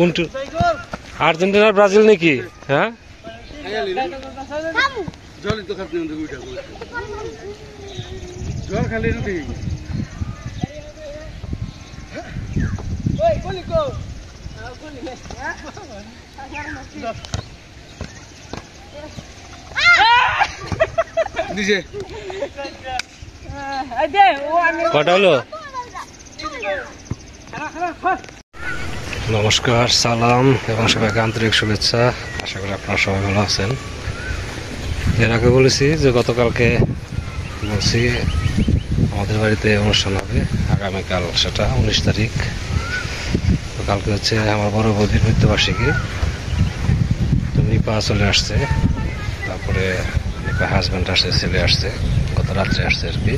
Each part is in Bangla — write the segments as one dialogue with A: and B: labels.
A: কোনটু? আর্জেন্টিনা ব্রাজিল নাকি? হ্যাঁ? কটা হলো? নমস্কার, সালাম এবং সবাইকে আন্তরিক শুভেচ্ছা। আশা করি আপনারা সবাই ভালো আছেন। এর আগে বলেছি যে গতকালকে বলছি আমাদের বাড়িতে অনুষ্ঠান হবে আগামীকাল সেটা, উনিশ তারিখ। তো কালকে হচ্ছে আমার বড় বৌদির মৃত্যুবার্ষিকী। তো নিপা চলে আসছে, তারপরে নিপা হাজব্যান্ড আসছে, ছেলে আসছে, গত রাত্রে আসছে আর কি।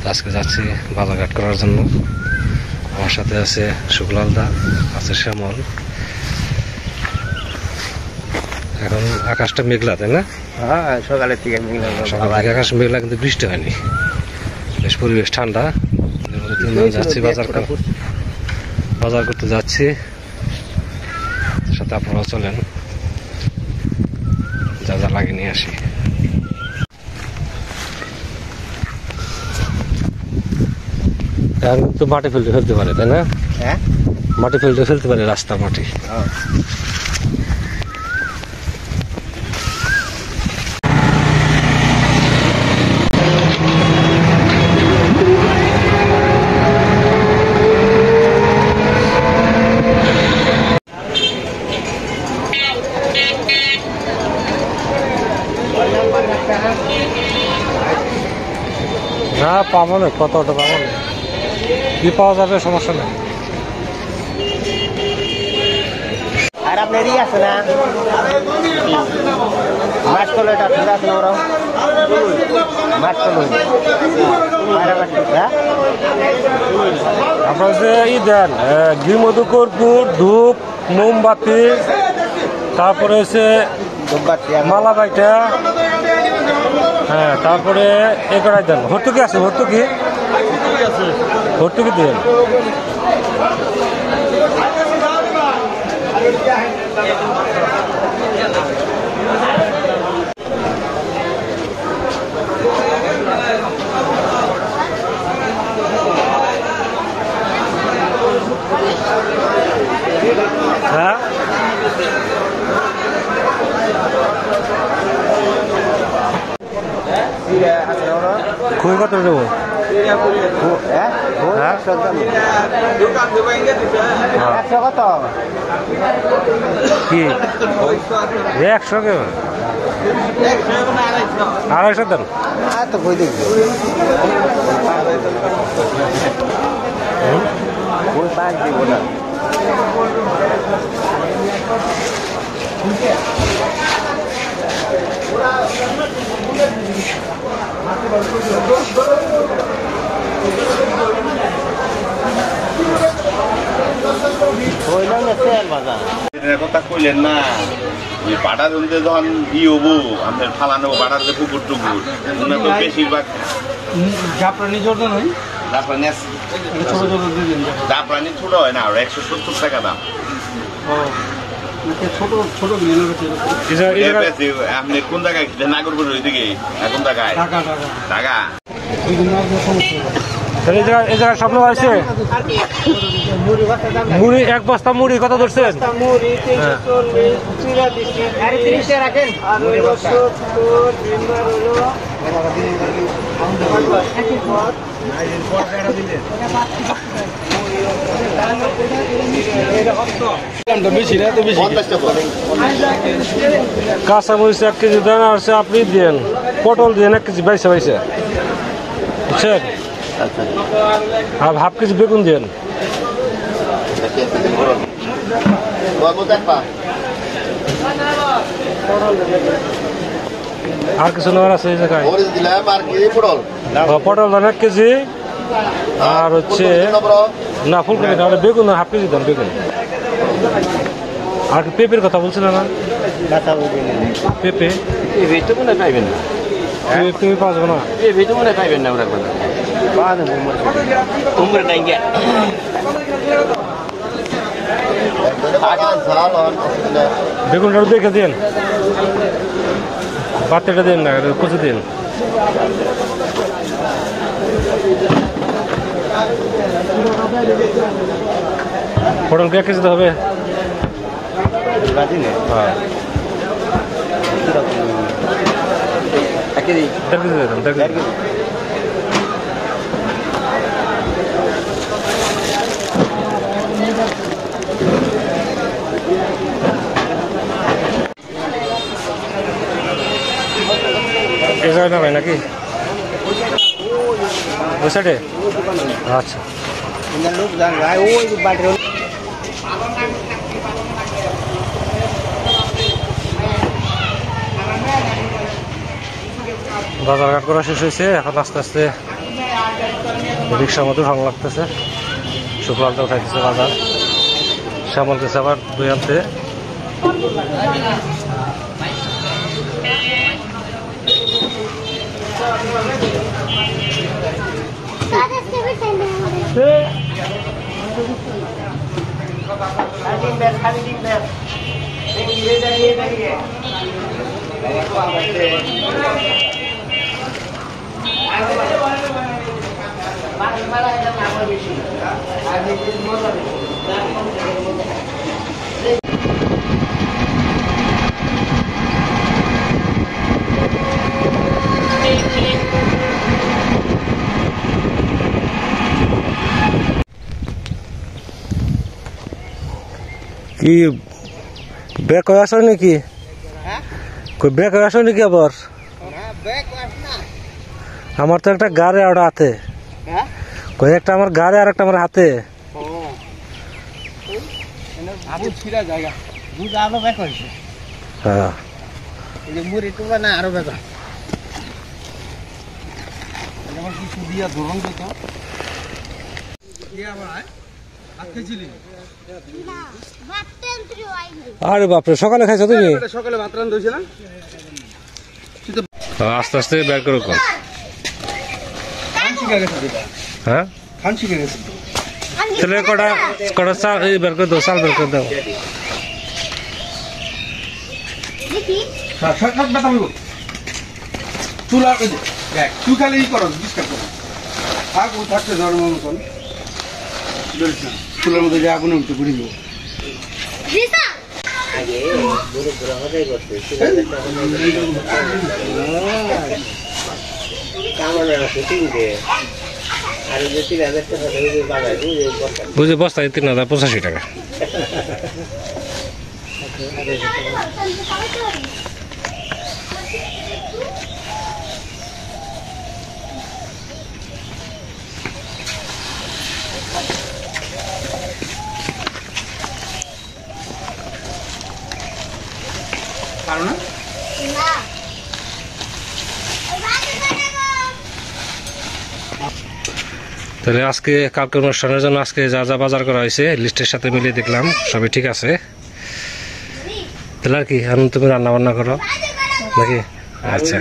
A: তো আজকে যাচ্ছি বাজারঘাট করার জন্য। আমার সাথে আছে শুক্লাল দা আছে শ্যামল। এখন আকাশটা মেঘলা তাই না?
B: হ্যাঁ সকালের থেকে
A: সকাল থেকে আকাশ মেঘলা কিন্তু বৃষ্টি হয়নি। বেশ পরিবেশ ঠান্ডা। যাচ্ছি বাজার বাজার করতে যাচ্ছি। সাথে চলেন। যা যা লাগে নিয়ে আসি। এখন তো মাটি ফেলতে ফেলতে পারে তাই না?
B: হ্যাঁ?
A: মাটি ফেলতে ফেলতে পারে রাস্তা মাটি না পাবো না কত অটো পাবো না। কি পাওয়া যাবে সমস্যা নেই।
B: আর আপনার ই আছে না। মাছ এটা আছে ওরা মাছ
A: আপনার যে ই দেন ঘি ধূপ মোমবাতি তারপরে হচ্ছে মালা বাইটা হ্যাঁ তারপরে এ করাই দেন? ভর্তুকি আছে হর্তুকি হর্তুকি দেন হ্যাঁ
B: আছে না ওরা
A: খুবই কত দেবো
B: হ্যাঁ
A: হ্যাঁ?
B: একশো দাম কত
A: কি একশো কে আড়াইশো
B: আর তো কই দেখবি কোন পাঁচ দিব না হইলাম না তেল বাজার
C: এটার কথা কইলেন না ওই পাটা জমিতে যখন ই হব আমাদের ফালানো পাটার যে পুকুর টুকুর তো বেশিরভাগ
B: জাফরানি জর্দা নয়?
C: জাপানি আছে।
B: ছোট ছোট
C: হয় না আর একশো সত্তর টাকা দাম।
B: ছোট ছোট
C: বেশি আপনি কোন জায়গায় নাগরপুর ওইদিকে আর কোন জায়গায়
B: টাকা টাকা
C: ঢাকা
B: এই
A: এই জায়গায় স্বপ্ন আছে?
B: মুড়ি
A: এক বস্তা মুড়ি কত ধরছেন? কাঁচা মরিচ এক কেজি দেন আর আপনি দেন। পটল দেন এক কেজি বাইসে বাইসে। বুঝছেন? আর হাফ কেজি বেগুন দেন। আর কিছু নেওয়ার আছে এই জায়গায়?
C: পটল
A: এক কেজি। আর হচ্ছে না ফুলকপি না ওটা বেগুন হাফ কেজি দেন বেগুন। আর পেঁপের কথা বলছিলেন না? পেঁপে?
B: এই ভেটটা মনে পাইবেন না।
A: পেঁপে- পেঁপে পাওয়া যাবে না।
B: মনে পাইবেন না ওরা আর অসুবিধা
A: বেগুনটা দেখে দিন বাতিটা দিন না কচু দিন পটল কে কেজি হবে হ্যাঁ দেড় কেজি দেড় কেজি নাকি ওই সাইডে আচ্ছা
B: লোক জান ভাই ওই বাড়ির
A: বাজার ঘাট করা শেষ হয়েছে, এখন আস্তে আস্তে রিক্সার মতো ভালো লাগতেছে। শুক্লালটা উঠাইতেছে বাজার। শ্যামল গেছে আবার দুই আনতে।
D: there, standing there. Being leader, leader here. Mara, mara, I am a mission. I am a mission.
A: কি ব্যাক হয়ে আসো নাকি কই ব্যাক হয়ে আসো নাকি আবার আমার তো একটা গাড়ি আর হাতে কই একটা আমার গাড়ি আর একটা আমার হাতে
B: ছিড়া জায়গা দুধ আরও ব্যাক হয়েছে
A: হ্যাঁ
B: এই যে মুড়ি টুকরা না আরও ব্যাক হয় যেমন কিছু দিয়া ধরুন তো
A: আরে বাপরে সকালে খাইছো তুমি?
B: সকালে ভাত রান দইছে না?
A: আস্তে আস্তে বের করো কম হ্যাঁ?
B: খান শিখে গেছে।
A: তাহলে কটা কটা চাল বের করে দাও চাল বের করে দাও।
B: তুই খালি করো ধর্ম মতন। চুলের মধ্যে যে আগুনে উঠে ঘুরে যাব
A: বুঝে বস্তায় তিন হাজার পঁচাশি টাকা
B: পারো না
A: তাহলে আজকে কালকে অনুষ্ঠানের জন্য আজকে যা যা বাজার করা হয়েছে, লিস্টের সাথে মিলিয়ে দেখলাম, সবই ঠিক আছে। তাহলে আর কি, এখন তুমি রান্না বান্না করো। নাকি? আচ্ছা।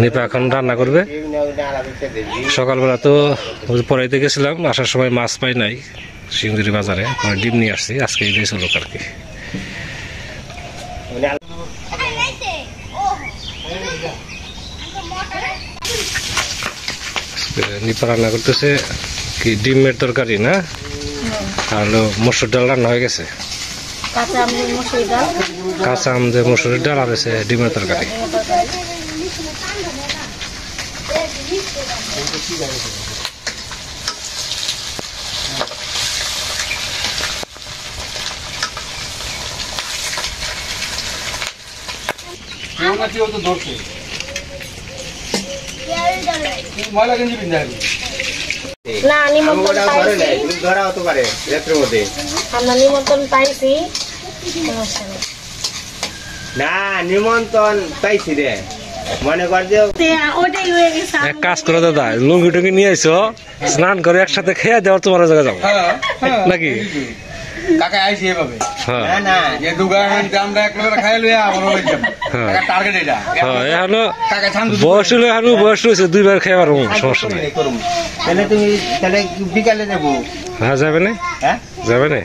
A: নিপা এখন রান্না করবে। সকালবেলা তো পড়াইতে গেছিলাম, আসার সময় মাছ পাই নাই সিংদুরি বাজারে ডিম নিয়ে আসছি আজকে এই দিয়েছিল আর কি নিপা রান্না করতেছে। কি ডিমের তরকারি না? আর মসুর ডাল রান্না হয়ে গেছে।
E: কাঁচা আম দিয়ে মসুর ডাল।
A: কাঁচা আম যে মসুরের ডাল আর হচ্ছে ডিমের তরকারি।
B: ময়লা গেঞ্জি পিন্ধা
E: না নিমন্ত্রণ পাইছি।
B: ধরা হতে পারে রাত্রের মধ্যে।
E: আমরা নিমন্ত্রণ পাইছি।
B: না নিমন্ত্রণ পাইছি রে। মনে কর যে
E: ওটাই হয়ে গেছে
A: এক কাজ করো দাদা লুঙ্গি টুঙ্গি নিয়ে এসো স্নান করে একসাথে খেয়ে দেওয়ার তোমার জায়গায় যাব। নাকি?
B: কাকা আইছি এভাবে।
A: হ্যাঁ।
B: না না যে দুগা আমরা একবারে খাই লইয়া আমার হয়ে যাব
A: হ্যাঁ।
B: কাকা টার্গেট এটা।
A: হ্যাঁ এখনও
B: কাকা ছান
A: বয়স হলে বয়স রয়েছে দুইবার খেয়ে পারব সমস্যা নেই।
B: তাহলে তুমি তাহলে বিকালে যাব।
A: হ্যাঁ যাবে না?
B: হ্যাঁ?
A: যাবে না?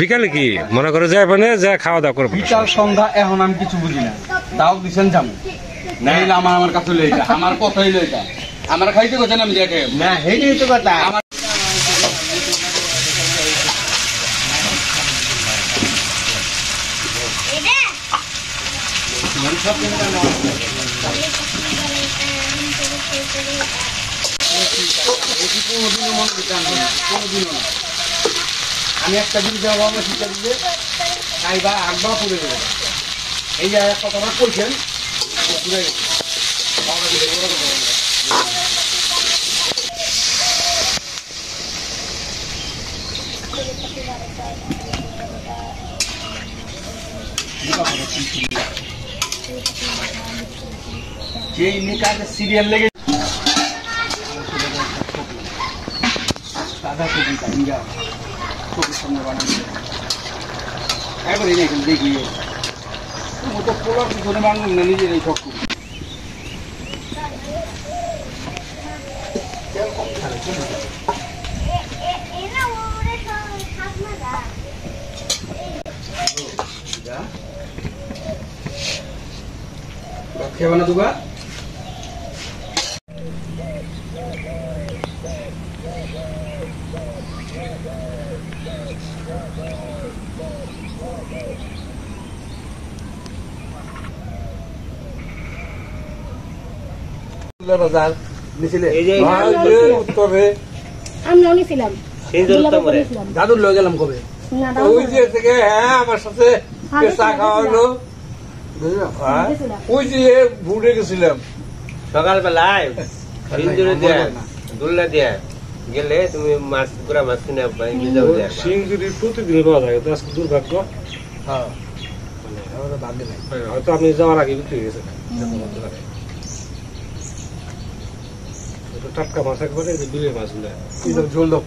A: বিকালে কি? মনে করে যায় মানে যা খাওয়া দাওয়া করব।
B: বিকাল সন্ধ্যা এখন আমি কিছু বুঝি না। তাও দিছেন যাব। না হইলে আমার আমার কাছে লইটা আমার কথাই লইটা আমার খাইতে গেছেন আমি দেখে
F: না হেঁটেই তো কথা।
B: আমি একটা দিন যাব আমার শিক্ষা দিতে তাই বা আগবা পুড়ে যাবে। এই জায়গায় কথাটা কইছেন পুরে গেছে। যেই নিকাজে সিরিয়াল লেগে সাদা কবি কাহিঙ্গা কবির সামনে বানানো। একবারে দেখুন দেখি। ও তো পোলার পিছনে না নিজের এই করি খেয়ে দুগা
F: এই যে
B: উত্তরে
E: আমি নিয়েছিলাম
B: দাদুর লয়ে গেলাম কবে? ওই যে থেকে হ্যাঁ আমার সাথে
E: হ্যাঁ,
B: চা খাওয়ালো। হ্যাঁ? ওই যে ভুলে গেছিলাম।
F: সকালবেলায় দুল্লা দিয়ে। গেলে তুমি মাছ পুরা মাছ কিনে ভিজাও দিয়ে।
A: সিংজুরি প্রতিদিন পাওয়া যায় তো আজকে দুর্ভাগ্য।
B: হ্যাঁ। আমাদের
A: হয়তো আমি যাওয়ার আগে বিক্রি হয়ে গেছে এটা টাটকা মাছ একবারে যে বিলের মাছগুলো
B: ঝোল দাও।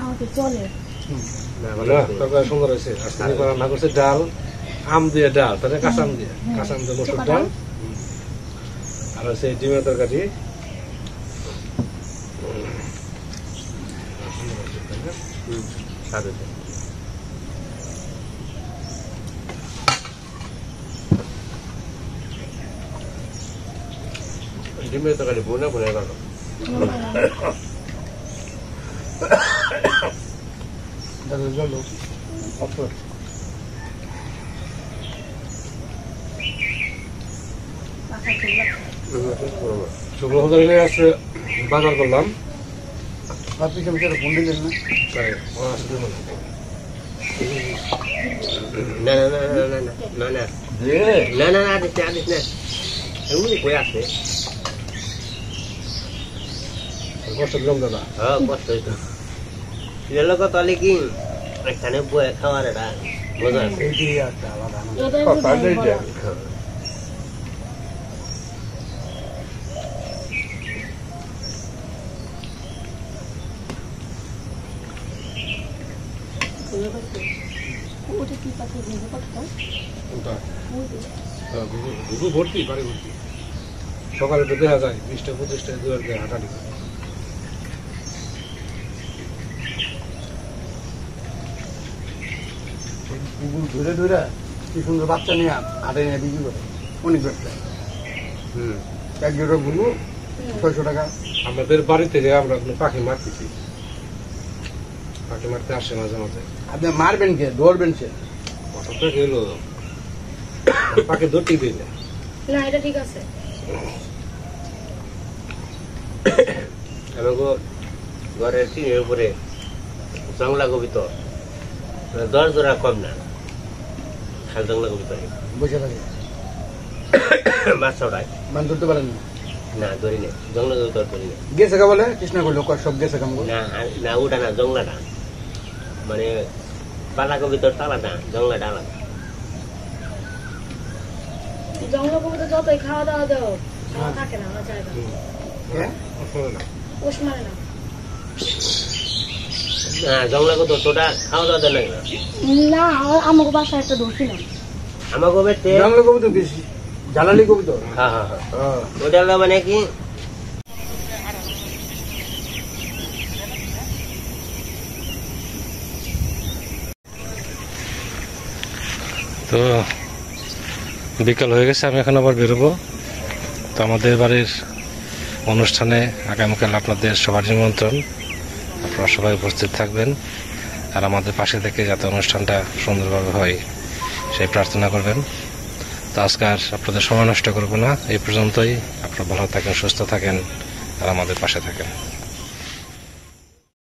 E: আমাকে চলে।
A: না তরকারি সুন্দর হয়েছে। আজকে রান্না করছে ডাল আম দিয়ে ডাল তাহলে কাঁচা আম দিয়ে কাঁচা আম দিয়ে মসুর ডাল।
E: ডাল।
A: আর হচ্ছে ডিমের তরকারি।
F: সাথে ডিমের তরকারি বোনা বোনা ভালো
B: দাদু ঝোল দাও অল্প।
A: শুক্র হোটেলে আসছে বাজার করলাম
B: আর পিছনে পিছনে ফোন দিলেন না
A: তাই ওরা আসলে মনে হয়।
F: না না না না না না না না না না আদিস না আদিস না এমনি কই আছে
A: কষ্ট দিলাম দাদা।
F: হ্যাঁ কষ্ট হইতো। লোক তাহলে কি? এখানে বয়ে খাওয়ার এটা মজা আছে।
B: এইটি একটা আলাদা আনন্দ।
E: এটা
B: কথাটাই যা।
E: ওটা কি পাখি? ভেজে করতাম
A: ঘুঘু- ঘুঘু ভর্তি বাড়ি ভর্তি। সকালে তো দেখা যায় বিশটা পঁচিশটা দুয়ার দিয়ে হাঁটানি করে।
B: কুকুর ধরে ধরে কি সুন্দর বাচ্চা নিয়ে হাটে নিয়ে বিক্রি করে। অনেক ব্যবসা
F: হুম।
B: এক জোড়া গুলো ছয়শো টাকা।
A: আমাদের বাড়ি থেকে আমরা কোনো পাখি মারতেছি পাখি মারতে আসে মাঝে মাঝে।
B: আপনি মারবেন কে? ধরবেন সে
A: কথাটা গেল পাখি ধরতেই দিই না।
E: না এটা ঠিক আছে।
F: আমাকে ঘরের টিনের উপরে জংলা কবিত দশ জোড়া কম না। খাল জংলা কবিত
B: বসে থাকে
F: মাছ ছড়ায়
B: মান ধরতে পারেন না?
F: না ধরি না জংলা কবিত ধরি না
B: গেছে কা বলে? কৃষ্ণা করল সব গেছে কাম
F: না না ওটা না জংলাটা। মানে পালা কবিতর তালাটা জংলাটা আলাদা।
E: জঙ্গল কবুতর যতই খাওয়া দাওয়া দাও থাকে না আমার জায়গা
B: হ্যাঁ
A: না
E: পোষ মানে না।
F: না কত তোটা খাওয়া দাওয়া দেয় না
E: না আমাকে বাসায় একটা ধরছিলাম
F: আমাকে বেতে
B: জঙ্গল কবুতর বেশি জালালি কবিতা
F: হ্যাঁ হ্যাঁ হ্যাঁ। ওটা মানে কি?
A: তো বিকাল হয়ে গেছে আমি এখন আবার বেরোবো। তো আমাদের বাড়ির অনুষ্ঠানে আগামীকাল আপনাদের সবার নিমন্ত্রণ। আপনারা সবাই উপস্থিত থাকবেন। আর আমাদের পাশে থেকে যাতে অনুষ্ঠানটা সুন্দরভাবে হয়, সেই প্রার্থনা করবেন। তো আজকে আর আপনাদের সময় নষ্ট করব না। এই পর্যন্তই। আপনারা ভালো থাকেন, সুস্থ থাকেন, আর আমাদের পাশে থাকেন।